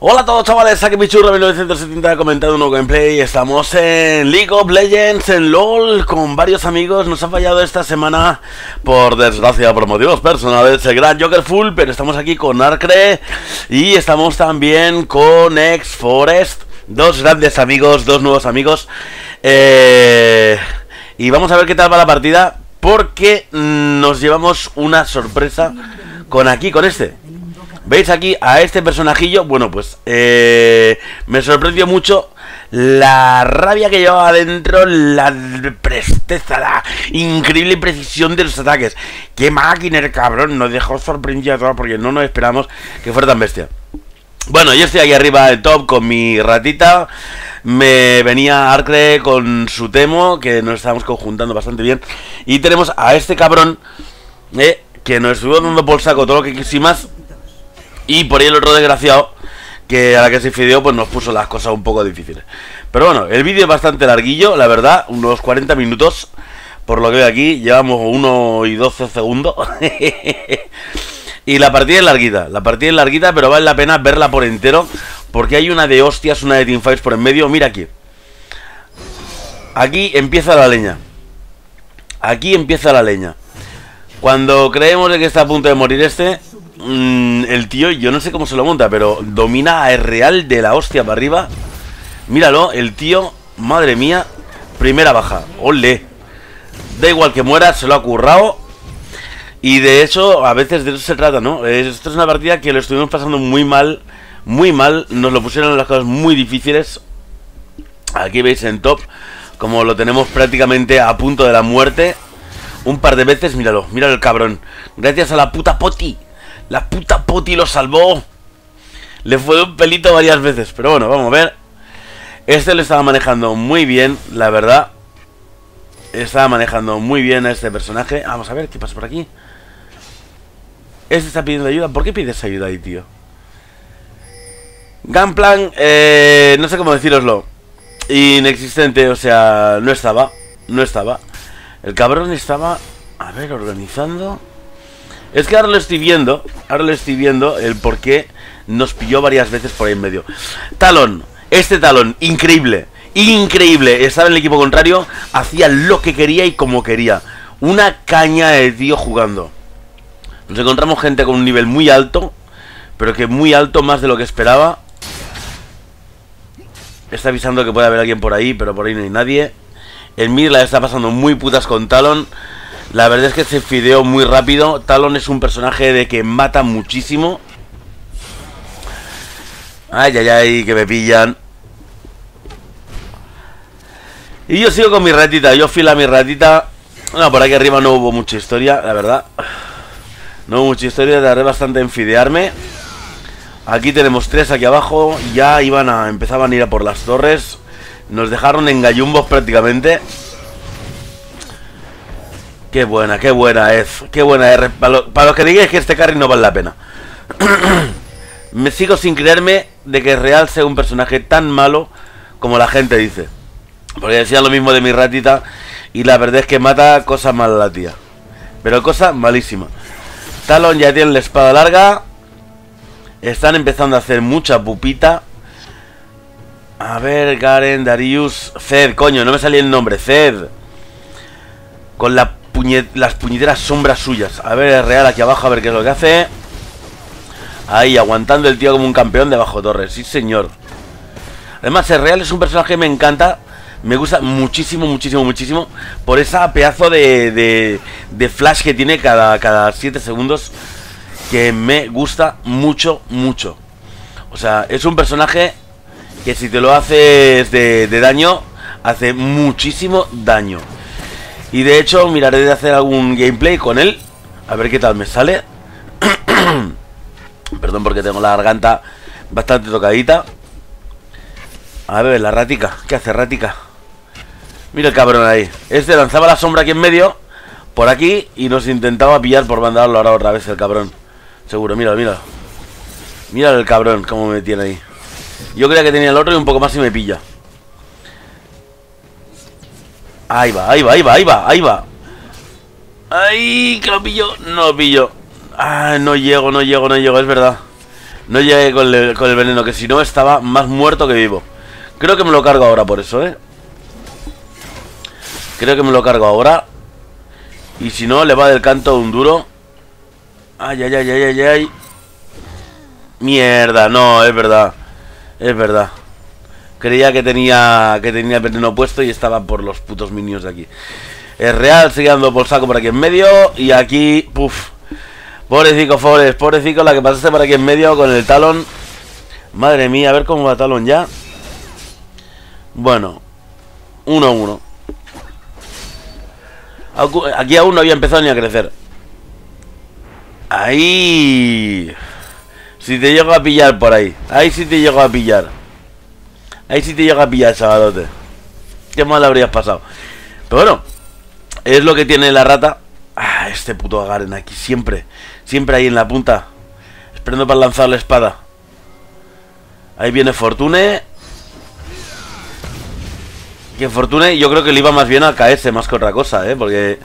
Hola a todos chavales, aquí Pichurro 1970 comentando un nuevo gameplay. Estamos en League of Legends, en LOL, con varios amigos. Nos ha fallado esta semana, por desgracia, por motivos personales El gran Joker Full, pero estamos aquí con Arcre Y estamos también con Ex Forest Dos grandes amigos, dos nuevos amigos. Eh, Y vamos a ver qué tal va la partida Porque nos llevamos una sorpresa con aquí, con este ¿Veis aquí a este personajillo? Bueno, pues eh, me sorprendió mucho la rabia que llevaba adentro, la presteza, la increíble precisión de los ataques. ¡Qué máquina el cabrón! Nos dejó sorprendido a todos porque no nos esperamos que fuera tan bestia. Bueno, yo estoy aquí arriba del top con mi ratita. Me venía Arcre con su temo, que nos estamos conjuntando bastante bien. Y tenemos a este cabrón, eh, que nos estuvo dando por saco todo lo que quisimos y por ahí el otro desgraciado, que a la que se fideó, pues nos puso las cosas un poco difíciles. Pero bueno, el vídeo es bastante larguillo, la verdad, unos 40 minutos. Por lo que veo aquí, llevamos 1 y 12 segundos. y la partida es larguita, la partida es larguita, pero vale la pena verla por entero. Porque hay una de hostias, una de teamfights por en medio. Mira aquí. Aquí empieza la leña. Aquí empieza la leña. Cuando creemos de que está a punto de morir este, Mm, el tío, yo no sé cómo se lo monta, pero domina a real de la hostia para arriba. Míralo, el tío, madre mía, primera baja. Ole. Da igual que muera, se lo ha currado. Y de hecho, a veces de eso se trata, ¿no? Esto es una partida que lo estuvimos pasando muy mal, muy mal. Nos lo pusieron las cosas muy difíciles. Aquí veis en top, como lo tenemos prácticamente a punto de la muerte. Un par de veces, míralo, míralo el cabrón. Gracias a la puta poti la puta Poti lo salvó. Le fue un pelito varias veces. Pero bueno, vamos a ver. Este lo estaba manejando muy bien, la verdad. Estaba manejando muy bien a este personaje. Vamos a ver qué pasa por aquí. Este está pidiendo ayuda. ¿Por qué pides ayuda ahí, tío? Gunplan, eh, no sé cómo deciroslo. Inexistente, o sea, no estaba. No estaba. El cabrón estaba, a ver, organizando. Es que ahora lo estoy viendo, ahora lo estoy viendo el por qué nos pilló varias veces por ahí en medio. Talón, este talón, increíble, increíble. Estaba en el equipo contrario, hacía lo que quería y como quería. Una caña de tío jugando. Nos encontramos gente con un nivel muy alto, pero que muy alto más de lo que esperaba. Está avisando que puede haber alguien por ahí, pero por ahí no hay nadie. El mid la está pasando muy putas con Talon. La verdad es que se fideó muy rápido. Talon es un personaje de que mata muchísimo. Ay, ay, ay, que me pillan. Y yo sigo con mi ratita. Yo fila mi ratita. No, por aquí arriba no hubo mucha historia, la verdad. No hubo mucha historia, tardé bastante en fidearme. Aquí tenemos tres aquí abajo. Ya iban a. empezaban a ir a por las torres. Nos dejaron en gallumbos prácticamente. Qué buena, qué buena es. Qué buena es. Para, los que digáis que este carry no vale la pena. Me sigo sin creerme de que Real sea un personaje tan malo como la gente dice. Porque decía lo mismo de mi ratita. Y la verdad es que mata cosas malas la tía. Pero cosa malísima. Talon ya tiene la espada larga. Están empezando a hacer mucha pupita. A ver, Garen, Darius, Zed, coño, no me salía el nombre, Zed. Con la las puñeteras sombras suyas. A ver, es real aquí abajo, a ver qué es lo que hace. Ahí, aguantando el tío como un campeón de bajo torres. Sí, señor. Además, el real es un personaje que me encanta. Me gusta muchísimo, muchísimo, muchísimo. Por esa pedazo de, de, flash que tiene cada, cada 7 segundos. Que me gusta mucho, mucho. O sea, es un personaje que si te lo haces de daño, hace muchísimo daño. Y de hecho miraré de hacer algún gameplay con él. A ver qué tal me sale. Perdón porque tengo la garganta bastante tocadita. A ver, la ratica. ¿Qué hace ratica? Mira el cabrón ahí. Este lanzaba la sombra aquí en medio. Por aquí. Y nos intentaba pillar por mandarlo ahora otra vez el cabrón. Seguro, míralo, míralo. Míralo el cabrón, cómo me tiene ahí. Yo creía que tenía el otro y un poco más y me pilla. Ahí va, ahí va, ahí va, ahí va, ahí va. Ay, que lo pillo. No lo pillo. Ah, no llego, no llego, no llego, es verdad. No llegué con el, con el veneno, que si no estaba más muerto que vivo. Creo que me lo cargo ahora por eso, ¿eh? Creo que me lo cargo ahora. Y si no, le va del canto un duro. Ay, ay, ay, ay, ay, ay. Mierda, no, es verdad. Es verdad. Creía que tenía que tenía el veneno puesto y estaba por los putos minions de aquí. Es real, sigue dando por saco por aquí en medio. Y aquí, puff. Pobrecico Forest, pobrecico la que pasaste por aquí en medio con el talón. Madre mía, a ver cómo va talón ya. Bueno, 1-1. Aquí aún no había empezado ni a crecer. Ahí. Si te llego a pillar por ahí. Ahí sí te llego a pillar. Ahí sí te llego a pillar, chavalote. Qué mal habrías pasado. Pero bueno, es lo que tiene la rata. Ah, este puto Agaren aquí, siempre. Siempre ahí en la punta. Esperando para lanzar la espada. Ahí viene Fortune. Que Fortune yo creo que le iba más bien a caerse más que otra cosa, ¿eh? Porque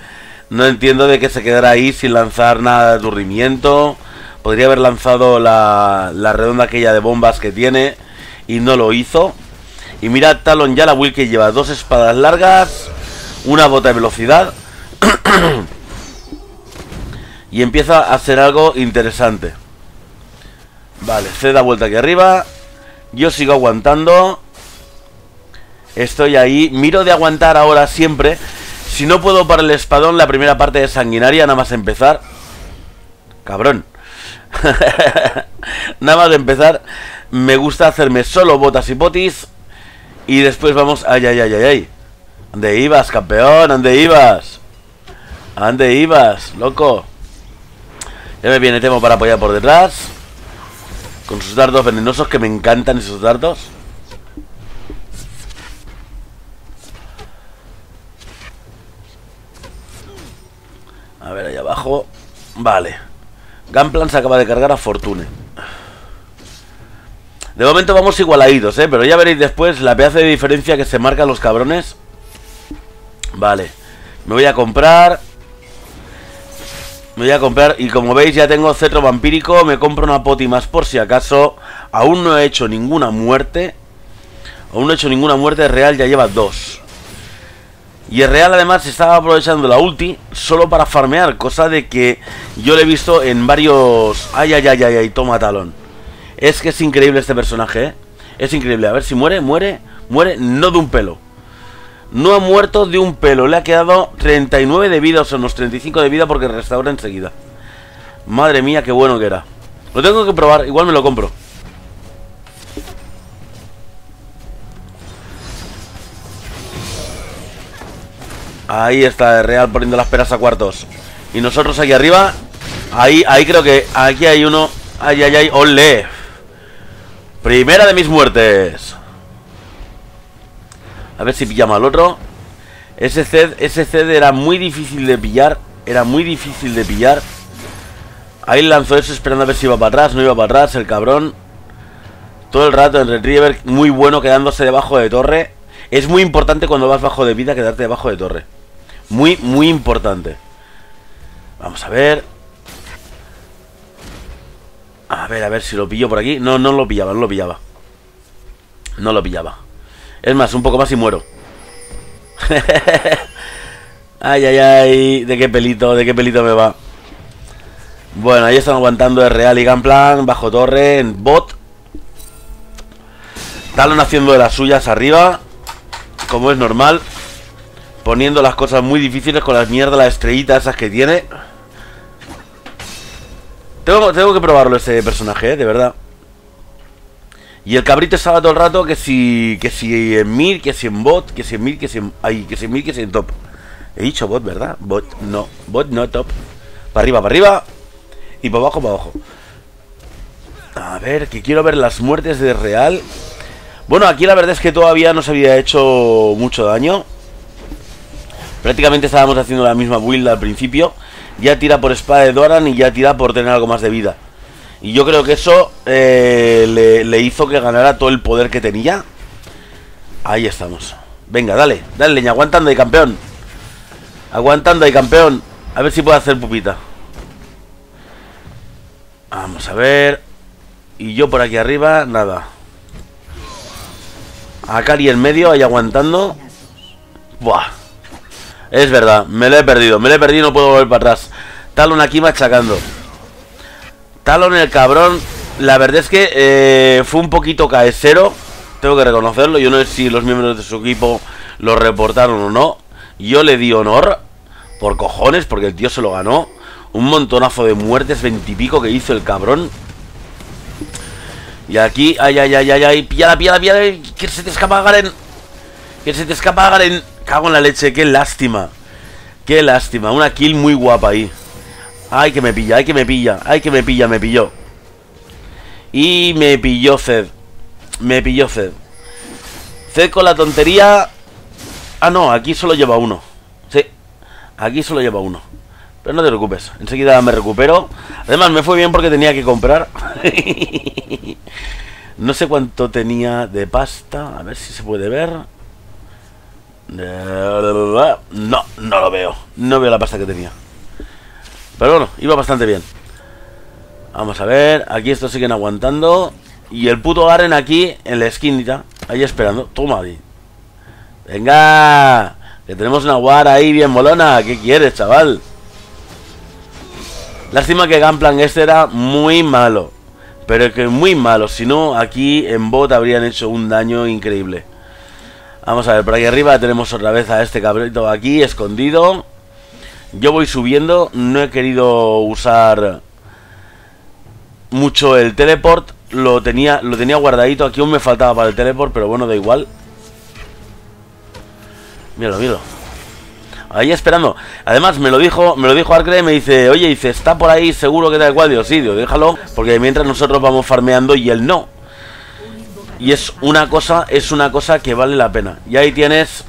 no entiendo de que se quedara ahí sin lanzar nada de aturdimiento. Podría haber lanzado la, la redonda aquella de bombas que tiene y no lo hizo. Y mira Talon ya la Will que lleva dos espadas largas, una bota de velocidad. y empieza a hacer algo interesante. Vale, se da vuelta aquí arriba. Yo sigo aguantando. Estoy ahí. Miro de aguantar ahora siempre. Si no puedo para el espadón, la primera parte de sanguinaria, nada más empezar. Cabrón. nada más de empezar. Me gusta hacerme solo botas y potis. Y después vamos. Ay, ay, ay, ay, ay. ¿Dónde ibas, campeón? ¿Dónde ibas? ¿Dónde ibas, loco? Ya me viene Temo para apoyar por detrás. Con sus dardos venenosos que me encantan esos dardos. A ver, ahí abajo. Vale. Gunplan se acaba de cargar a Fortune. De momento vamos igualaditos, ¿eh? Pero ya veréis después la pedazo de diferencia que se marcan los cabrones. Vale. Me voy a comprar... Me voy a comprar... Y como veis ya tengo cetro vampírico. Me compro una poti más por si acaso. Aún no he hecho ninguna muerte. Aún no he hecho ninguna muerte real. Ya lleva dos. Y el Real además estaba aprovechando la ulti solo para farmear, cosa de que yo le he visto en varios... Ay, ay, ay, ay, ay, toma talón. Es que es increíble este personaje, ¿eh? Es increíble. A ver si muere, muere, muere, no de un pelo. No ha muerto de un pelo. Le ha quedado 39 de vida, o sea, unos 35 de vida porque restaura enseguida. Madre mía, qué bueno que era. Lo tengo que probar, igual me lo compro. Ahí está Real poniendo las peras a cuartos. Y nosotros aquí arriba. Ahí, ahí creo que. Aquí hay uno. Ay, ay, ay. ¡Ole! Primera de mis muertes. A ver si pillamos al otro. Ese Zed, ese Zed era muy difícil de pillar. Era muy difícil de pillar. Ahí lanzó eso esperando a ver si iba para atrás. No iba para atrás, el cabrón. Todo el rato el Retriever muy bueno quedándose debajo de torre. Es muy importante cuando vas bajo de vida quedarte debajo de torre. Muy, muy importante. Vamos a ver. A ver, a ver si lo pillo por aquí. No, no lo pillaba, no lo pillaba. No lo pillaba. Es más, un poco más y muero. ay, ay, ay. ¿De qué pelito? ¿De qué pelito me va? Bueno, ahí están aguantando el Real y Gunplan bajo torre en bot. Talon haciendo de las suyas arriba. Como es normal. Poniendo las cosas muy difíciles con las mierdas, las estrellitas esas que tiene. Tengo, que probarlo ese personaje, ¿eh? de verdad. Y el cabrito estaba todo el rato que si, que si en mid, que si en bot, que si en mid, que si en, ay, que si en mid, que si en top. He dicho bot, ¿verdad? Bot, no. Bot, no, top. Para arriba, para arriba. Y para abajo, para abajo. A ver, que quiero ver las muertes de Real. Bueno, aquí la verdad es que todavía no se había hecho mucho daño. Prácticamente estábamos haciendo la misma build al principio. Ya tira por espada de Doran y ya tira por tener algo más de vida. Y yo creo que eso eh, le, hizo que ganara todo el poder que tenía. Ahí estamos. Venga, dale, dale leña, aguantando ahí, campeón. Aguantando ahí, campeón. A ver si puedo hacer pupita. Vamos a ver. Y yo por aquí arriba, nada. A Cali en medio, ahí aguantando. Buah. Es verdad, me lo he perdido. Me lo he perdido y no puedo volver para atrás. Talon aquí machacando. Talon el cabrón. La verdad es que eh, fue un poquito caesero. Tengo que reconocerlo. Yo no sé si los miembros de su equipo lo reportaron o no. Yo le di honor. Por cojones, porque el tío se lo ganó. Un montonazo de muertes, veintipico que hizo el cabrón. Y aquí, ay, ay, ay, ay, ay, píllala, píllala, píllala, que se te escapa Garen. Que se te escapa Garen. Cago en la leche, qué lástima. Qué lástima, una kill muy guapa ahí. Ay, que me pilla, ay, que me pilla, ay, que me pilla, me pilló. Y me pilló Zed. Me pilló Zed. Zed con la tontería. Ah, no, aquí solo lleva uno. Sí, aquí solo lleva uno. Pero no te preocupes, enseguida me recupero. Además, me fue bien porque tenía que comprar. no sé cuánto tenía de pasta. A ver si se puede ver. No, no lo veo. No veo la pasta que tenía. Pero bueno, iba bastante bien. Vamos a ver. Aquí estos siguen aguantando. Y el puto Garen aquí en la esquinita. Ahí esperando. Toma ahí. Venga. Que tenemos una war ahí bien molona. ¿Qué quieres, chaval? Lástima que Gunplan este era muy malo. Pero que muy malo. Si no, aquí en bot habrían hecho un daño increíble. Vamos a ver, por aquí arriba tenemos otra vez a este cabrito aquí, escondido. Yo voy subiendo. No he querido usar mucho el teleport. Lo tenía, lo tenía guardadito. Aquí aún me faltaba para el teleport, pero bueno, da igual. Míralo, míralo. Ahí esperando. Además, me lo dijo, me lo dijo Arcre, me dice, oye, dice, está por ahí seguro que da igual. Digo, sí, digo, déjalo, porque mientras nosotros vamos farmeando y él no. Y es una cosa, es una cosa que vale la pena. Y ahí tienes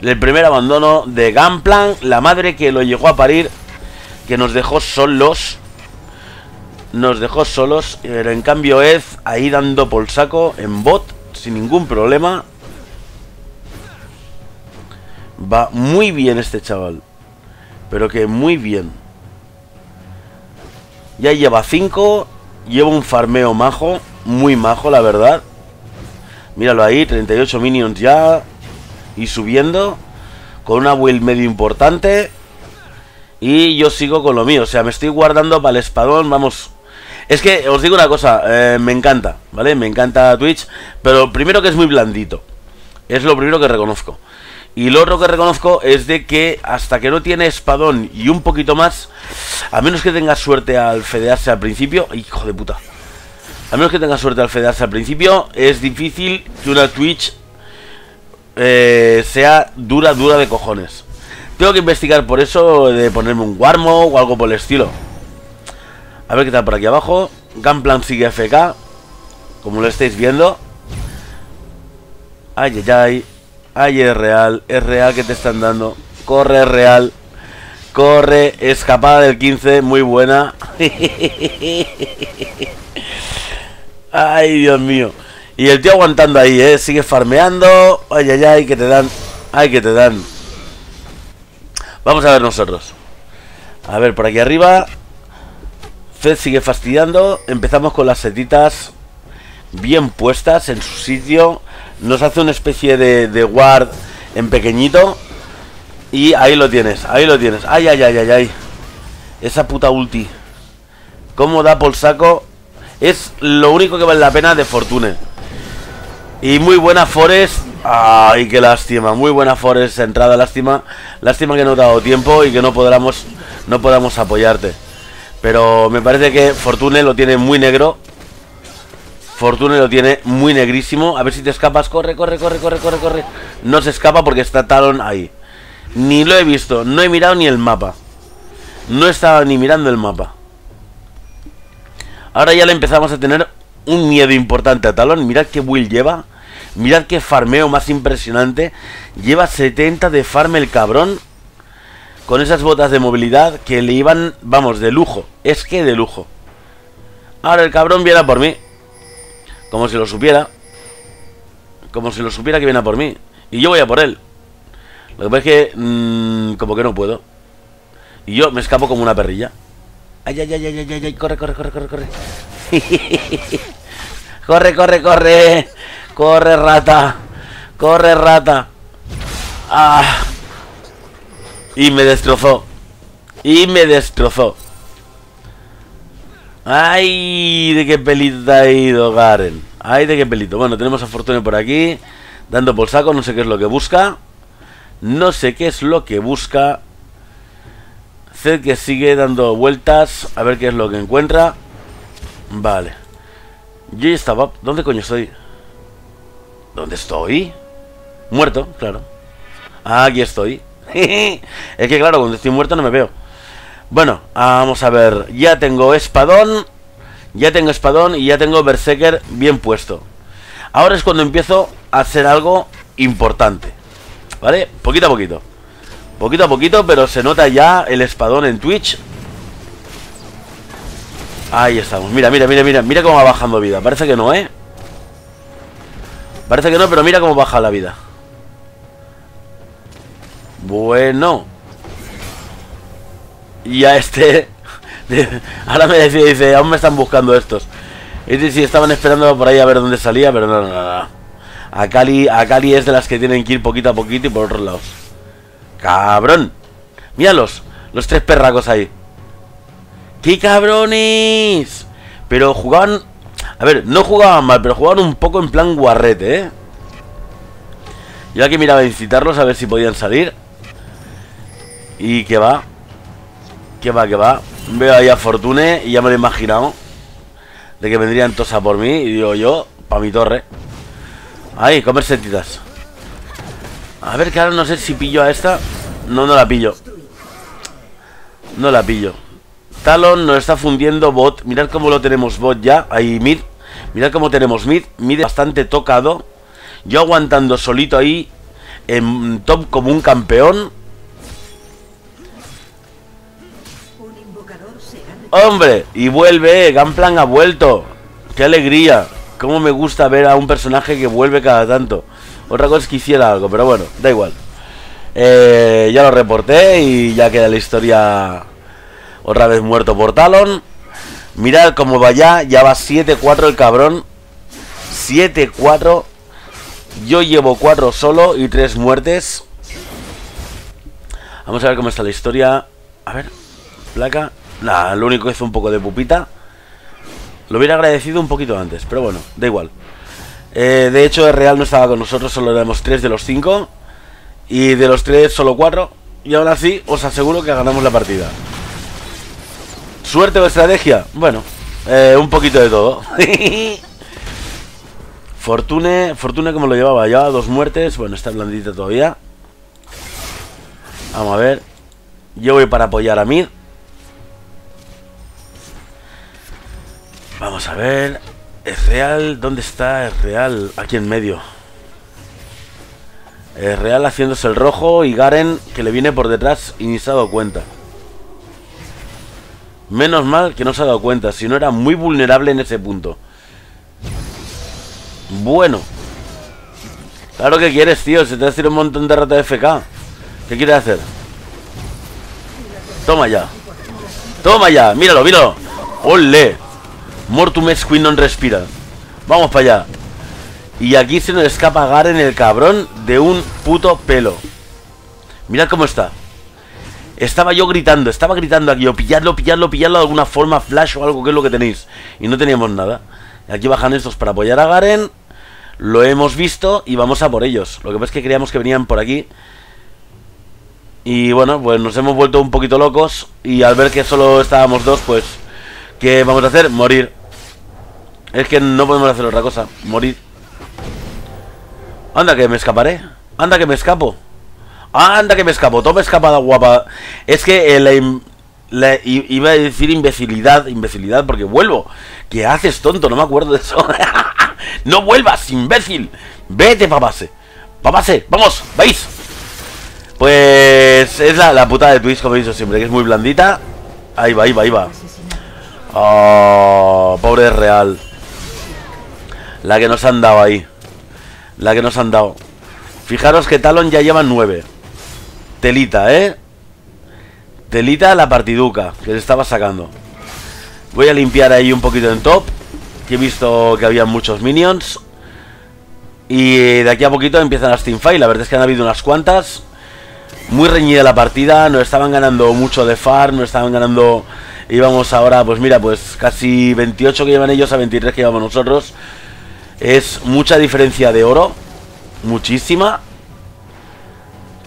el primer abandono de Gunplan, la madre que lo llegó a parir, que nos dejó solos. Nos dejó solos, pero en cambio Ed ahí dando por saco en bot, sin ningún problema. Va muy bien este chaval. Pero que muy bien. Ya lleva 5. Lleva un farmeo majo. Muy majo, la verdad. Míralo ahí, 38 minions ya. Y subiendo. Con una build medio importante. Y yo sigo con lo mío. O sea, me estoy guardando para el espadón. Vamos. Es que os digo una cosa. Eh, me encanta, ¿vale? Me encanta Twitch. Pero primero que es muy blandito. Es lo primero que reconozco. Y lo otro que reconozco es de que hasta que no tiene espadón y un poquito más, a menos que tenga suerte al fedearse al principio, hijo de puta, a menos que tenga suerte al fedearse al principio, es difícil que una Twitch eh, sea dura, dura de cojones. Tengo que investigar por eso de ponerme un Warmo o algo por el estilo. A ver qué tal por aquí abajo. Gunplan sigue FK, como lo estáis viendo. Ay, ay, ay. Ay, es real, es real que te están dando. Corre, es real. Corre, escapada del 15, muy buena. Ay, Dios mío. Y el tío aguantando ahí, ¿eh? Sigue farmeando. Ay, ay, ay, que te dan. Ay, que te dan. Vamos a ver nosotros. A ver, por aquí arriba. Fed sigue fastidiando. Empezamos con las setitas bien puestas en su sitio nos hace una especie de, de guard en pequeñito. Y ahí lo tienes, ahí lo tienes. Ay, ay, ay, ay, ay. Esa puta ulti. Cómo da por saco. Es lo único que vale la pena de Fortune. Y muy buena Forest. Ay, qué lástima. Muy buena Forest entrada, lástima. Lástima que no te ha dado tiempo y que no podamos, no podamos apoyarte. Pero me parece que Fortune lo tiene muy negro. Fortune lo tiene muy negrísimo. A ver si te escapas. Corre, corre, corre, corre, corre, corre. No se escapa porque está Talon ahí. Ni lo he visto. No he mirado ni el mapa. No estaba ni mirando el mapa. Ahora ya le empezamos a tener un miedo importante a Talon. Mirad qué build lleva. Mirad qué farmeo más impresionante. Lleva 70 de farm el cabrón. Con esas botas de movilidad que le iban, vamos, de lujo. Es que de lujo. Ahora el cabrón viene a por mí. Como si lo supiera. Como si lo supiera que viene a por mí. Y yo voy a por él. Lo que pasa es que... Mmm, como que no puedo. Y yo me escapo como una perrilla. Ay, ay, ay, ay, ay, ay, corre, corre, corre, corre, corre. Corre, corre, corre. Corre, rata. Corre, rata. Ah. Y me destrozó. Y me destrozó. Ay, de qué pelito ha ido Garen. Ay, de qué pelito. Bueno, tenemos a Fortune por aquí. Dando por saco, no sé qué es lo que busca. No sé qué es lo que busca. Que sigue dando vueltas. A ver qué es lo que encuentra. Vale. Yo ya estaba... ¿Dónde coño estoy? ¿Dónde estoy? Muerto, claro. Ah, aquí estoy. es que claro, cuando estoy muerto no me veo. Bueno, vamos a ver. Ya tengo espadón. Ya tengo espadón y ya tengo berserker bien puesto. Ahora es cuando empiezo a hacer algo importante. ¿Vale? Poquito a poquito. Poquito a poquito, pero se nota ya el espadón en Twitch. Ahí estamos. Mira, mira, mira, mira. Mira cómo va bajando vida. Parece que no, ¿eh? Parece que no, pero mira cómo baja la vida. Bueno. Y a este... Ahora me dice, dice, aún me están buscando estos. Y si estaban esperando por ahí a ver dónde salía, pero no, no, no. A Cali, a Cali es de las que tienen que ir poquito a poquito y por otros lados. ¡Cabrón! Míralos, los tres perracos ahí. ¡Qué cabrones! Pero jugaban... A ver, no jugaban mal, pero jugaban un poco en plan guarrete, ¿eh? Yo aquí miraba a incitarlos a ver si podían salir. Y que va. Que va, que va. Veo ahí a Fortune y ya me lo he imaginado. De que vendrían todos a por mí. Y digo yo, pa' mi torre. Ahí, comer sentidas. A ver, que ahora no sé si pillo a esta. No, no la pillo. No la pillo. Talon nos está fundiendo bot. Mirad cómo lo tenemos bot ya. Ahí mid. Mirad cómo tenemos mid. Mid bastante tocado. Yo aguantando solito ahí. En top como un campeón. ¡Hombre! Y vuelve, Gunplan ha vuelto. ¡Qué alegría! Cómo me gusta ver a un personaje que vuelve cada tanto. Otra cosa es que hiciera algo, pero bueno, da igual. Eh, ya lo reporté y ya queda la historia otra vez muerto por Talon. Mirad cómo va ya, ya va 7-4 el cabrón. 7-4. Yo llevo 4 solo y 3 muertes. Vamos a ver cómo está la historia. A ver, placa. Nada, lo único hizo un poco de pupita. Lo hubiera agradecido un poquito antes, pero bueno, da igual. Eh, de hecho, el Real no estaba con nosotros, solo éramos 3 de los 5. Y de los 3, solo 4. Y aún así, os aseguro que ganamos la partida. ¿Suerte o estrategia? Bueno, eh, un poquito de todo. Fortune, Fortune como lo llevaba ya, dos muertes. Bueno, está blandita todavía. Vamos a ver. Yo voy para apoyar a mí. Vamos a ver. Es real. ¿Dónde está? Es real. Aquí en medio. Es real haciéndose el rojo y Garen que le viene por detrás y ni se ha dado cuenta. Menos mal que no se ha dado cuenta, si no era muy vulnerable en ese punto. Bueno. Claro que quieres, tío, se te ha un montón de rata de FK. ¿Qué quieres hacer? Toma ya. Toma ya, míralo, míralo. ¡Ole! Mortum Queen non respira. Vamos para allá. Y aquí se nos escapa Garen el cabrón de un puto pelo. Mirad cómo está. Estaba yo gritando, estaba gritando aquí, yo pilladlo, pilladlo, pilladlo de alguna forma, flash o algo, que es lo que tenéis. Y no teníamos nada. Aquí bajan estos para apoyar a Garen. Lo hemos visto y vamos a por ellos. Lo que pasa es que creíamos que venían por aquí. Y bueno, pues nos hemos vuelto un poquito locos. Y al ver que solo estábamos dos, pues... ¿Qué vamos a hacer? Morir. Es que no podemos hacer otra cosa. Morir. Anda que me escaparé. Anda que me escapo. Anda que me escapo. Toma escapada guapa. Es que eh, la, iba a decir imbecilidad. Imbecilidad porque vuelvo. ¿Qué haces, tonto? No me acuerdo de eso. no vuelvas, imbécil. Vete, papase. Papase, vamos, vais. Pues es la, la puta de Twitch, como he dicho siempre, que es muy blandita. Ahí va, ahí va, ahí va. Oh, pobre real. La que nos han dado ahí. La que nos han dado. Fijaros que Talon ya lleva nueve. Telita, ¿eh? Telita la partiduca que le estaba sacando. Voy a limpiar ahí un poquito en top. Que he visto que había muchos minions. Y de aquí a poquito empiezan las teamfight. La verdad es que han habido unas cuantas. Muy reñida la partida. No estaban ganando mucho de farm. No estaban ganando... Íbamos ahora, pues mira, pues casi 28 que llevan ellos a 23 que llevamos nosotros. Es mucha diferencia de oro. Muchísima.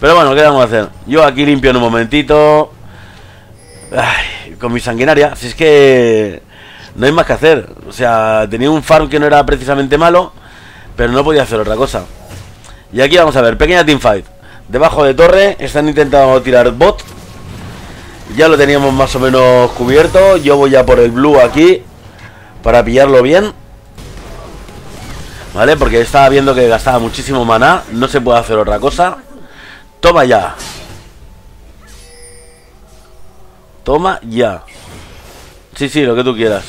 Pero bueno, ¿qué vamos a hacer? Yo aquí limpio en un momentito. con mi sanguinaria. Si es que no hay más que hacer. O sea, tenía un farm que no era precisamente malo, pero no podía hacer otra cosa. Y aquí vamos a ver, pequeña teamfight. Debajo de torre están intentando tirar bot. Ya lo teníamos más o menos cubierto. Yo voy a por el blue aquí para pillarlo bien. ¿Vale? Porque estaba viendo que gastaba muchísimo maná. No se puede hacer otra cosa. Toma ya. Toma ya. Sí, sí, lo que tú quieras.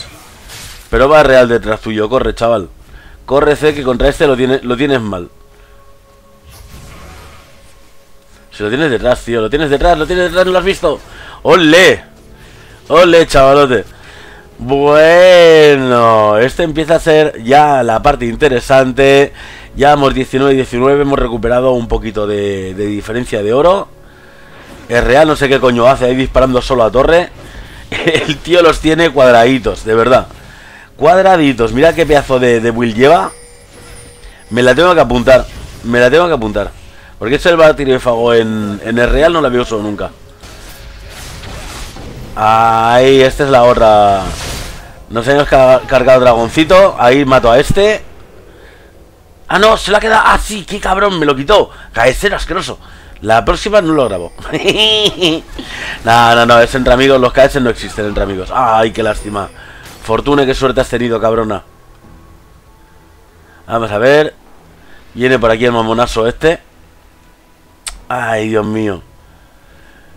Pero va real detrás tuyo. Corre, chaval. Corre, C, que contra este lo, tiene, lo tienes mal. Si lo tienes detrás, tío. Lo tienes detrás, lo tienes detrás, ¿no lo has visto? ¡Ole! ¡Ole, chavalote! Bueno, este empieza a ser ya la parte interesante. Ya hemos 19 y 19, hemos recuperado un poquito de, diferencia de oro. Es real, no sé qué coño hace ahí disparando solo a torre. El tío los tiene cuadraditos, de verdad. Cuadraditos. Mira qué pedazo de, de build lleva. Me la tengo que apuntar. Me la tengo que apuntar. Porque es el batirefagos en, en el real no la veo solo nunca. Ahí, esta es la otra. Nos hemos cargado dragoncito. Ahí mato a este. Ah, no, se la queda. Ah, sí, qué cabrón, me lo quitó. Caecero asqueroso. La próxima no lo grabo. no, no, no, es entre amigos. Los KS no existen entre amigos. Ay, qué lástima. Fortuna, qué suerte has tenido, cabrona. Vamos a ver. Viene por aquí el mamonazo este. Ay, Dios mío.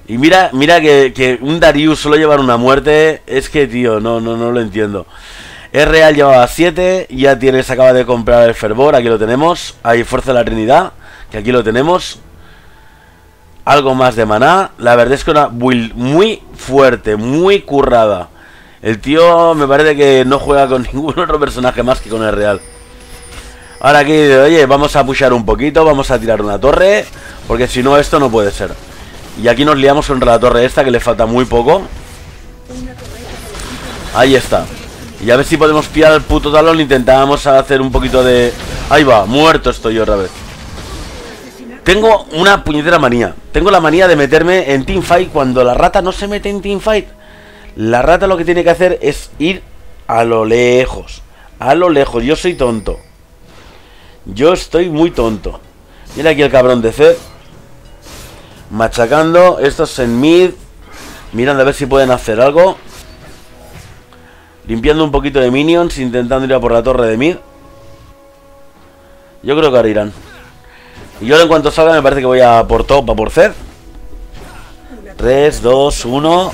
Y mira, mira que, un Darius solo llevar una muerte. Es que, tío, no, no, no lo entiendo. Es real, llevaba 7. Ya tiene, se acaba de comprar el fervor. Aquí lo tenemos. Hay fuerza de la Trinidad. Que aquí lo tenemos algo más de maná. La verdad es que una build muy fuerte, muy currada. El tío me parece que no juega con ningún otro personaje más que con el Real. Ahora aquí, oye, vamos a pushar un poquito, vamos a tirar una torre, porque si no esto no puede ser. Y aquí nos liamos contra la torre esta, que le falta muy poco. Ahí está. Y a ver si podemos pillar al puto talón. Intentábamos hacer un poquito de... Ahí va, muerto estoy otra vez. Tengo una puñetera manía. Tengo la manía de meterme en teamfight cuando la rata no se mete en teamfight. La rata lo que tiene que hacer es ir a lo lejos. A lo lejos. Yo soy tonto. Yo estoy muy tonto. Mira aquí el cabrón de Zed. Machacando. Estos en mid. Mirando a ver si pueden hacer algo. Limpiando un poquito de minions. Intentando ir a por la torre de mid. Yo creo que ahora irán. Y yo en cuanto salga me parece que voy a por top, a por Zed. 3, 2, 1.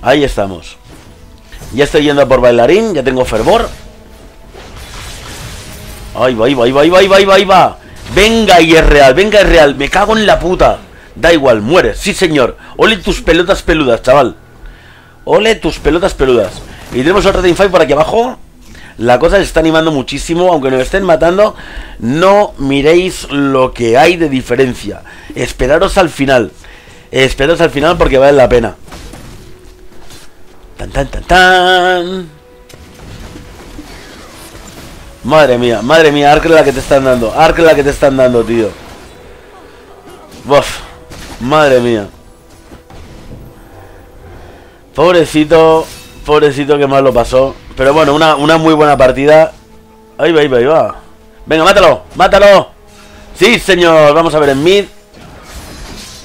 Ahí estamos. Ya estoy yendo a por bailarín, ya tengo fervor. Ahí va, ahí va, ahí va, ahí va, ahí va, ahí va. Venga y es real, venga es real. Me cago en la puta. Da igual, muere, sí señor. Ole tus pelotas peludas, chaval. Ole tus pelotas peludas. Y tenemos otra teamfight por aquí abajo. La cosa se está animando muchísimo, aunque nos estén matando. No miréis lo que hay de diferencia. Esperaros al final. Esperaros al final porque vale la pena. Tan tan tan tan. Madre mía, madre mía, arque la que te están dando. Arque la que te están dando, tío. Uf, madre mía. Pobrecito, pobrecito que mal lo pasó. Pero bueno, una, muy buena partida. Ahí va, ahí va, ahí va. Venga, mátalo, mátalo. Sí, señor. Vamos a ver en mid.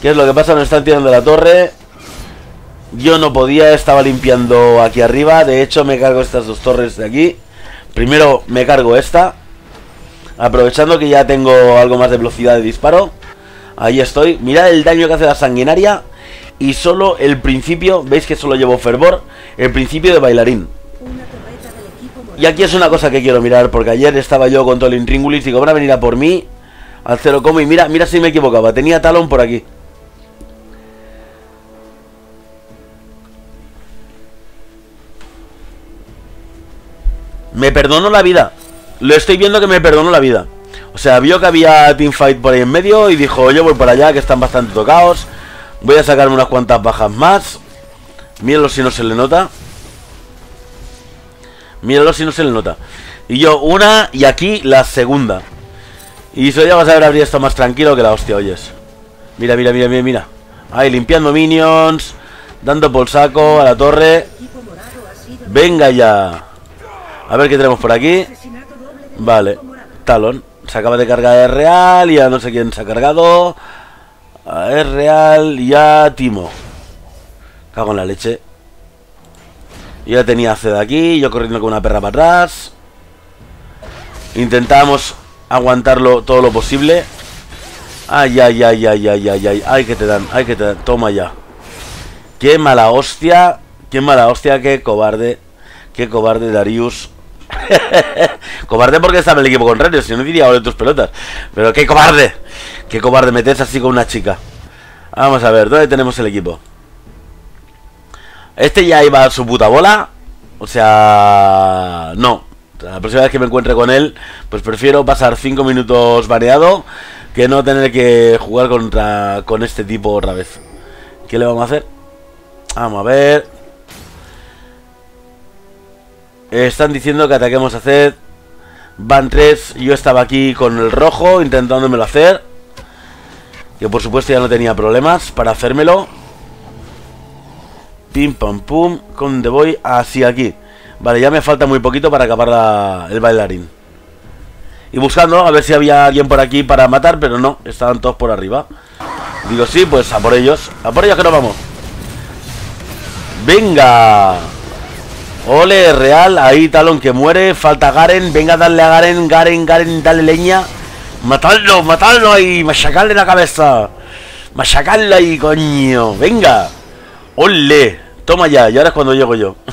¿Qué es lo que pasa? Nos están tirando la torre. Yo no podía, estaba limpiando aquí arriba. De hecho, me cargo estas dos torres de aquí. Primero me cargo esta. Aprovechando que ya tengo algo más de velocidad de disparo. Ahí estoy. Mirad el daño que hace la sanguinaria. Y solo el principio, veis que solo llevo fervor. El principio de bailarín. Y aquí es una cosa que quiero mirar, porque ayer estaba yo con todo el y digo, van a venir a por mí al cero como y mira, mira si me equivocaba, tenía talón por aquí. Me perdonó la vida. Lo estoy viendo que me perdonó la vida. O sea, vio que había teamfight por ahí en medio y dijo, yo voy por allá, que están bastante tocados. Voy a sacarme unas cuantas bajas más. Míralo si no se le nota. Míralo si no se le nota. Y yo una y aquí la segunda. Y eso ya vas a ver abrir esto más tranquilo que la hostia, oyes. Mira, mira, mira, mira, mira. Ahí limpiando minions. Dando por saco a la torre. Venga ya. A ver qué tenemos por aquí. Vale. Talón. Se acaba de cargar el Real. Ya no sé quién se ha cargado. A Real. Ya Timo. Cago en la leche. Yo ya tenía de aquí. Yo corriendo con una perra para atrás. Intentamos aguantarlo todo lo posible. Ay, ay, ay, ay, ay, ay, ay. Ay, que te dan. Ay, que te dan. Toma ya. Qué mala hostia. Qué mala hostia. Qué cobarde. Qué cobarde Darius. cobarde porque estaba el equipo contrario, si no diría ahora tus pelotas. Pero qué cobarde. Qué cobarde meterse así con una chica. Vamos a ver, ¿dónde tenemos el equipo? Este ya iba a su puta bola. O sea, no. La próxima vez que me encuentre con él, pues prefiero pasar 5 minutos baneado que no tener que jugar contra con este tipo otra vez. ¿Qué le vamos a hacer? Vamos a ver. Están diciendo que ataquemos a Zed. Van 3. Yo estaba aquí con el rojo intentándomelo hacer. Que por supuesto ya no tenía problemas para hacérmelo. Pim pam pum. Con The voy así aquí. Vale, ya me falta muy poquito para acabar el bailarín. Y buscando a ver si había alguien por aquí para matar, pero no, estaban todos por arriba. Digo, sí, pues a por ellos. A por ellos que nos vamos. Venga. Ole, real, ahí Talón que muere, falta Garen, venga, darle a Garen, Garen, Garen, dale leña. Matadlo, matadlo ahí, machacarle la cabeza. Machacarle ahí, coño. Venga. Ole, toma ya, y ahora es cuando llego yo.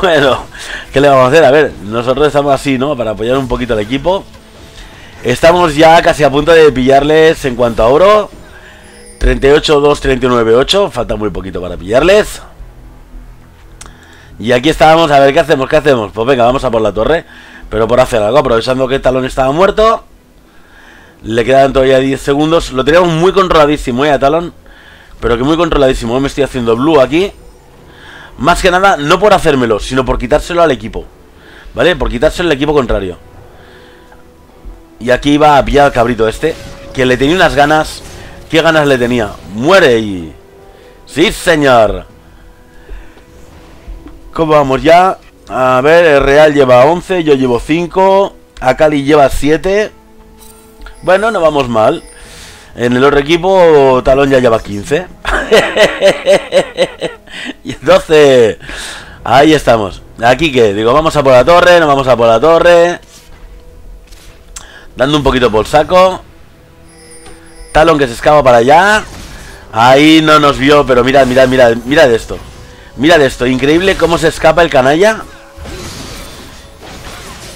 bueno, ¿qué le vamos a hacer? A ver, nosotros estamos así, ¿no? Para apoyar un poquito al equipo. Estamos ya casi a punto de pillarles en cuanto a oro. 38, 2, 39, 8. Falta muy poquito para pillarles. Y aquí estábamos, a ver, ¿qué hacemos? ¿Qué hacemos? Pues venga, vamos a por la torre. Pero por hacer algo, aprovechando que talón estaba muerto. Le quedan todavía 10 segundos. Lo teníamos muy controladísimo, ¿eh? A talón. Pero que muy controladísimo. Me estoy haciendo blue aquí. Más que nada, no por hacérmelo, sino por quitárselo al equipo. ¿Vale? Por quitárselo al equipo contrario. Y aquí iba a pillar al cabrito este. Que le tenía unas ganas ¿Qué ganas le tenía? ¡Muere y... ¡Sí, señor! ¿Cómo vamos ya? A ver, el Real lleva 11, yo llevo 5. Akali lleva 7. Bueno, no vamos mal. En el otro equipo, Talón ya lleva 15. y 12. Ahí estamos. Aquí que, digo, vamos a por la torre, no vamos a por la torre. Dando un poquito por saco. Talon que se escapa para allá. Ahí no nos vio, pero mirad, mirad, mirad, mirad esto. Mirad esto, increíble cómo se escapa el canalla.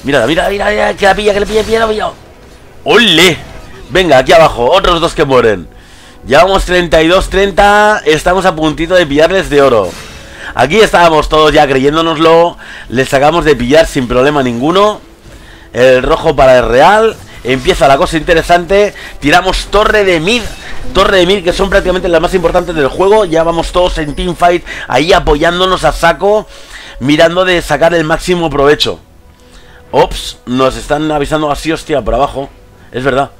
Mira, mira, mira, que la pilla, que le pilla, pilla, pilla. ¡Ole! Venga, aquí abajo, otros dos que mueren. Llevamos 32, 30, estamos a puntito de pillarles de oro. Aquí estábamos todos ya creyéndonoslo, les sacamos de pillar sin problema ninguno. El rojo para el real empieza la cosa interesante. Tiramos torre de mid. Torre de mid, que son prácticamente las más importantes del juego. Ya vamos todos en teamfight, ahí apoyándonos a saco, mirando de sacar el máximo provecho. Ops, nos están avisando así, hostia, por abajo. Es verdad.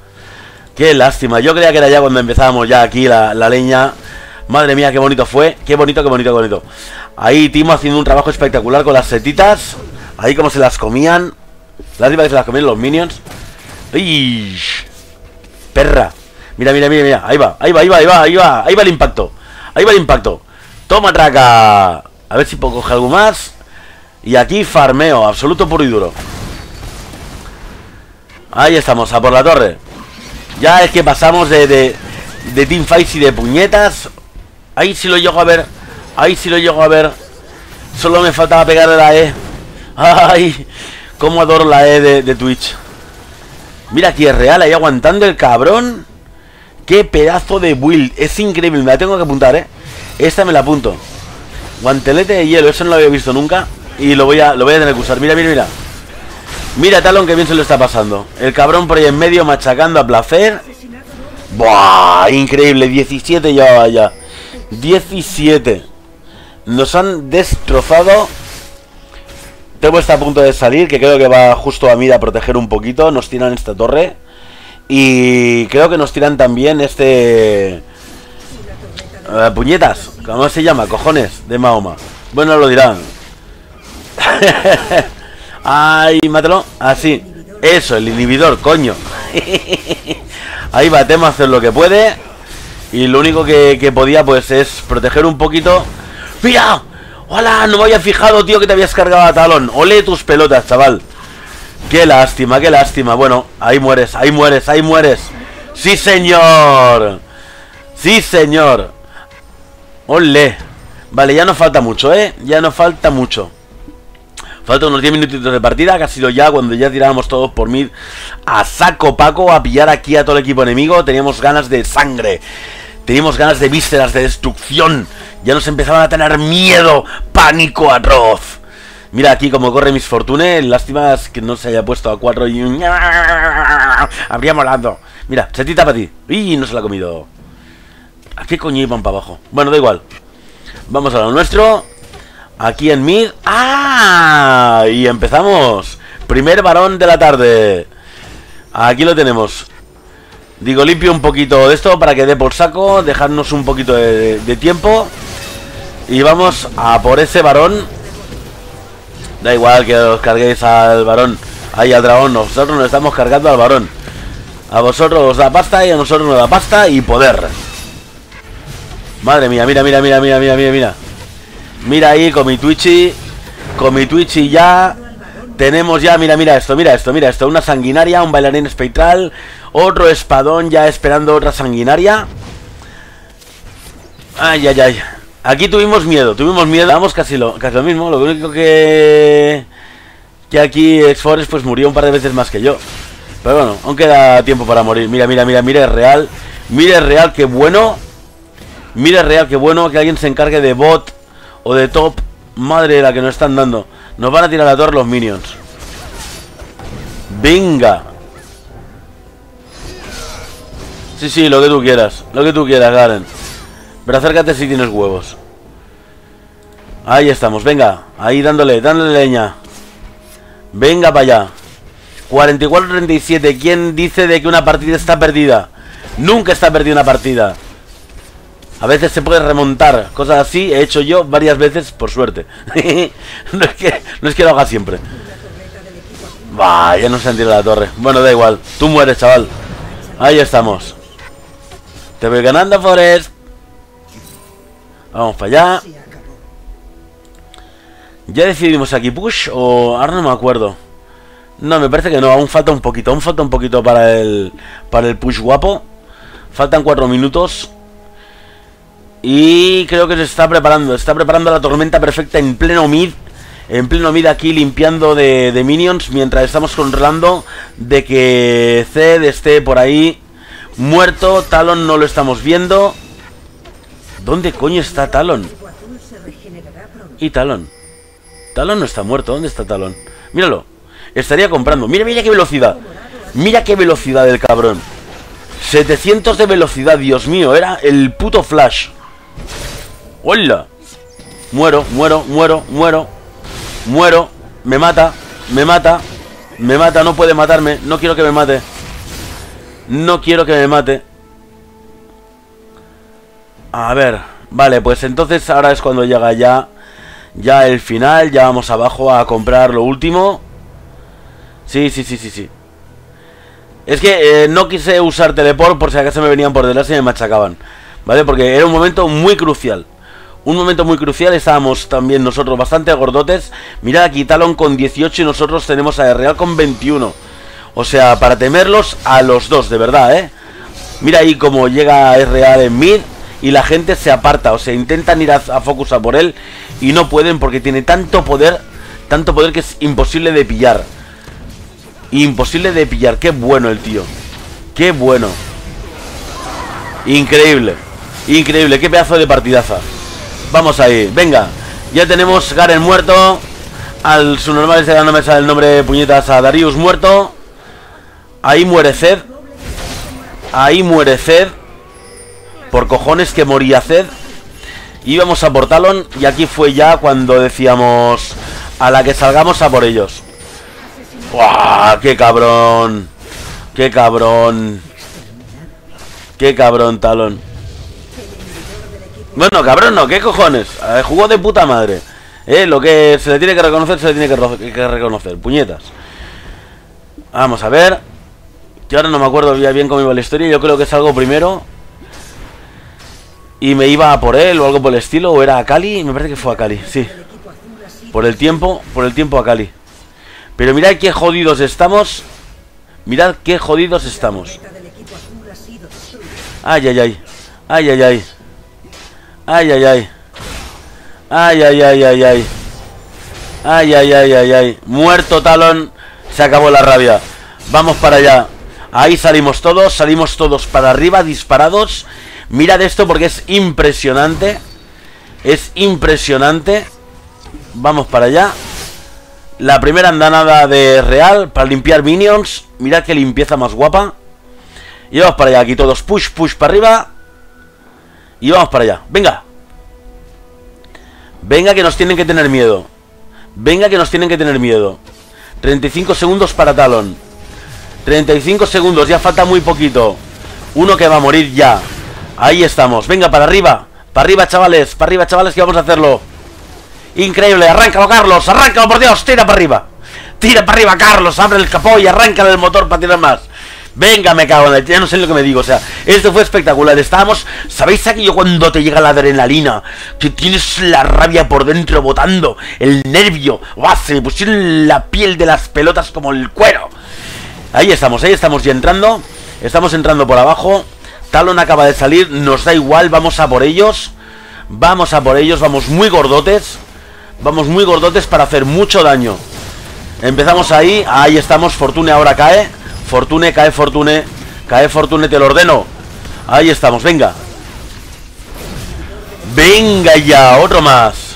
Qué lástima. Yo creía que era ya cuando empezábamos ya aquí la, leña. Madre mía, qué bonito fue. Qué bonito, qué bonito, qué bonito. Ahí Timo haciendo un trabajo espectacular con las setitas. Ahí como se las comían. Lástima que se las comían los minions. Perra. Mira, mira, mira, mira. Ahí va, ahí va, ahí va, ahí va, ahí va. Ahí va el impacto. Ahí va el impacto. Toma traca. A ver si puedo coger algo más. Y aquí farmeo, absoluto puro y duro. Ahí estamos, a por la torre. Ya es que pasamos de, de, de teamfights y de puñetas. Ahí sí lo llego a ver. Ahí sí lo llego a ver. Solo me faltaba pegarle la E. Ay, cómo adoro la E de Twitch. Mira aquí es real, ahí aguantando el cabrón. Qué pedazo de build. Es increíble, me la tengo que apuntar, ¿eh? Esta me la apunto. Guantelete de hielo, eso no lo había visto nunca. Y lo voy a, lo voy a tener que usar. Mira, mira, mira. Mira, Talon, que bien se lo está pasando. El cabrón por ahí en medio machacando a placer. ¡Buah! Increíble, 17 ya ya. 17. Nos han destrozado. Tengo está a punto de salir, que creo que va justo a mí a proteger un poquito. Nos tiran esta torre. Y creo que nos tiran también este... Uh, puñetas, ¿cómo se llama? Cojones de Mahoma. Bueno, lo dirán. Ay, mátalo. Así. Eso, el inhibidor, coño. Ahí va, Tema hacer lo que puede. Y lo único que, podía, pues, es proteger un poquito. ¡Mira! ¡Hola! No me había fijado, tío, que te habías cargado a talón. Ole tus pelotas, chaval. Qué lástima, qué lástima. Bueno, ahí mueres, ahí mueres, ahí mueres. ¡Sí, señor! ¡Sí, señor! ¡Ole! Vale, ya nos falta mucho, ¿eh? Ya nos falta mucho. Falta unos 10 minutitos de partida, casi lo ya, cuando ya tirábamos todos por mid a saco paco a pillar aquí a todo el equipo enemigo. Teníamos ganas de sangre, teníamos ganas de vísceras, de destrucción. Ya nos empezaban a tener miedo, pánico atroz. Mira aquí como corre mis Fortune. Lástima es que no se haya puesto a 4 y... Habría molado. Mira, setita para ti. Y no se la ha comido. ¿A qué coño iban para abajo? Bueno, da igual. Vamos a lo nuestro. Aquí en mid. ¡Ah! Y empezamos. Primer varón de la tarde. Aquí lo tenemos. Digo, limpio un poquito de esto para que dé por saco. Dejarnos un poquito de, tiempo. Y vamos a por ese varón. Da igual que os carguéis al varón. Ahí al dragón. Nosotros nos estamos cargando al varón. A vosotros os da pasta y a nosotros nos da pasta y poder. Madre mía, mira, mira, mira, mira, mira, mira, mira. Mira ahí con mi Twitchy. Con mi Twitchy ya. Tenemos ya, mira, mira esto, mira esto, mira esto. Una sanguinaria, un bailarín espectral. Otro espadón ya esperando otra sanguinaria. Ay, ay, ay. Aquí tuvimos miedo, tuvimos miedo. Damos casi lo, casi lo mismo. Lo único que... Que aquí Exforest pues murió un par de veces más que yo. Pero bueno, aún queda tiempo para morir. Mira, mira, mira, mira, es real. Mira, es real, qué bueno. Mira, es real, qué bueno que alguien se encargue de bot o de top. Madre la que nos están dando. Nos van a tirar a todos los minions. Venga. Sí, sí, lo que tú quieras. Lo que tú quieras, Garen. Pero acércate si tienes huevos. Ahí estamos, venga. Ahí dándole, dándole leña. Venga para allá. 44-37. ¿Quién dice de que una partida está perdida? Nunca está perdida una partida. A veces se puede remontar, cosas así he hecho yo varias veces por suerte. no, es que, no es que lo haga siempre. Bah, ya no se entiende la torre. Bueno, da igual. Tú mueres, chaval. Ahí estamos. Te voy ganando, Forest. Vamos para allá. ¿Ya decidimos aquí push o ahora no me acuerdo? No, me parece que no, aún falta un poquito, aún falta un poquito para el para el push guapo. Faltan cuatro minutos. Y creo que se está preparando. Está preparando la tormenta perfecta en pleno mid. En pleno mid aquí limpiando de, minions. Mientras estamos controlando de que Zed esté por ahí muerto. Talon no lo estamos viendo. ¿Dónde coño está Talon? ¿Y Talon? Talon no está muerto. ¿Dónde está Talon? Míralo. Estaría comprando. Mira, mira qué velocidad. Mira qué velocidad del cabrón. 700 de velocidad, Dios mío. Era el puto flash. ¡Hola! Muero, muero, muero, muero. Muero. Me mata. Me mata. Me mata. No puede matarme. No quiero que me mate. No quiero que me mate. A ver. Vale, pues entonces ahora es cuando llega ya... Ya el final. Ya vamos abajo a comprar lo último. Sí, sí, sí, sí, sí. Es que eh, no quise usar teleport por si acaso me venían por detrás y me machacaban. ¿Vale? Porque era un momento muy crucial. Un momento muy crucial, estábamos también nosotros bastante gordotes. Mirad aquí, Talon con 18 y nosotros tenemos a Real con 21. O sea, para temerlos a los dos, de verdad, ¿eh? Mira ahí cómo llega Real en mid y la gente se aparta. O sea, intentan ir a, a Focus a por él y no pueden porque tiene tanto poder, tanto poder que es imposible de pillar. Imposible de pillar. Qué bueno el tío. Qué bueno. Increíble. Increíble, qué pedazo de partidaza. Vamos ahí, venga. Ya tenemos Garen muerto. Al su normal este no me sale el nombre de puñetas a Darius muerto. Ahí muere Zed. Ahí muere Zed. Por cojones que moría Zed. Íbamos a por Talon y aquí fue ya cuando decíamos a la que salgamos a por ellos. ¡Buah! ¡Qué cabrón! ¡Qué cabrón! ¡Qué cabrón, Talon! Bueno, cabrón, no, ¿qué cojones? Eh, jugó de puta madre. Eh, lo que se le tiene que reconocer, se le tiene que, reconocer. Puñetas. Vamos a ver. Yo ahora no me acuerdo bien cómo iba la historia. Yo creo que es algo primero y me iba a por él o algo por el estilo, o era a Cali, me parece que fue a Cali, sí. Por el tiempo, por el tiempo a Cali. Pero mirad qué jodidos estamos. Mirad qué jodidos estamos. Ay, ay, ay. Ay, ay, ay. Ay, ay, ay. Ay, ay, ay, ay, ay. Ay, ay, ay, ay, ay. Muerto Talón. Se acabó la rabia. Vamos para allá. Ahí salimos todos. Salimos todos para arriba, disparados. Mirad esto porque es impresionante. Es impresionante. Vamos para allá. La primera andanada de Real para limpiar minions. Mirad qué limpieza más guapa. Y vamos para allá. Aquí todos push, push para arriba. Y vamos para allá. Venga. Venga que nos tienen que tener miedo. Venga que nos tienen que tener miedo. 35 segundos para Talon. 35 segundos. Ya falta muy poquito. Uno que va a morir ya. Ahí estamos, venga, para arriba Para arriba, chavales, para arriba, chavales, que vamos a hacerlo Increíble, arráncalo, Carlos Arráncalo, por Dios, tira para arriba Tira para arriba, Carlos, abre el capó y arranca el motor para tirar más Venga, me cago en el... Ya no sé lo que me digo, o sea, esto fue espectacular. Estábamos... ¿Sabéis aquello cuando te llega la adrenalina? Que tienes la rabia por dentro botando, el nervio. ¡Buah! Se pusieron la piel de las pelotas como el cuero. Ahí estamos, ahí estamos ya entrando. Estamos entrando por abajo. Talon acaba de salir, nos da igual, vamos a por ellos. Vamos a por ellos, vamos muy gordotes. Vamos muy gordotes para hacer mucho daño. Empezamos ahí, ahí estamos, Fortune ahora cae. Fortune, cae Fortune. Cae Fortune, te lo ordeno. Ahí estamos, venga. Venga ya, otro más.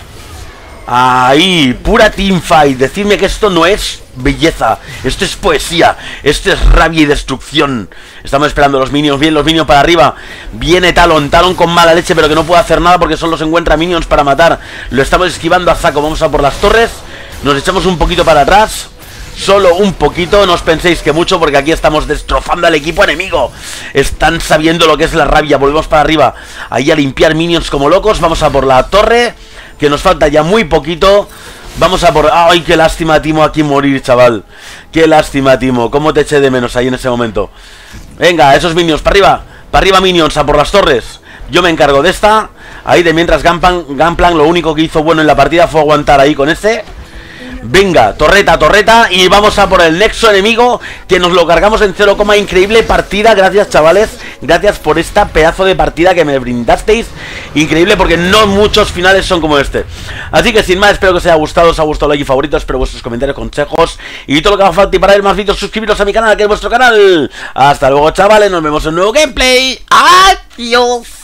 Ahí, pura teamfight. Decidme que esto no es belleza. Esto es poesía. Esto es rabia y destrucción. Estamos esperando los minions. Bien, los minions para arriba. Viene Talon. Talon con mala leche, pero que no puede hacer nada porque solo se encuentra minions para matar. Lo estamos esquivando a saco. Vamos a por las torres. Nos echamos un poquito para atrás. Solo un poquito, no os penséis que mucho porque aquí estamos destrozando al equipo enemigo Están sabiendo lo que es la rabia, volvemos para arriba Ahí a limpiar minions como locos, vamos a por la torre Que nos falta ya muy poquito Vamos a por... ¡Ay, qué lástima, Timo, aquí morir, chaval! ¡Qué lástima, Timo! ¿Cómo te eché de menos ahí en ese momento? Venga, esos minions, para arriba Para arriba, minions, a por las torres Yo me encargo de esta Ahí de mientras Gunplan, Gunplan lo único que hizo bueno en la partida fue aguantar ahí con este Venga, torreta, torreta Y vamos a por el nexo enemigo Que nos lo cargamos en 0, increíble partida. Gracias chavales, gracias por esta pedazo de partida que me brindasteis. Increíble porque no muchos finales son como este. Así que sin más, espero que os haya gustado Os ha gustado like y favorito, espero vuestros comentarios, consejos Y todo lo que haga falta. Y para ver más vídeos Suscribiros a mi canal, que es vuestro canal. Hasta luego chavales, nos vemos en un nuevo gameplay. Adiós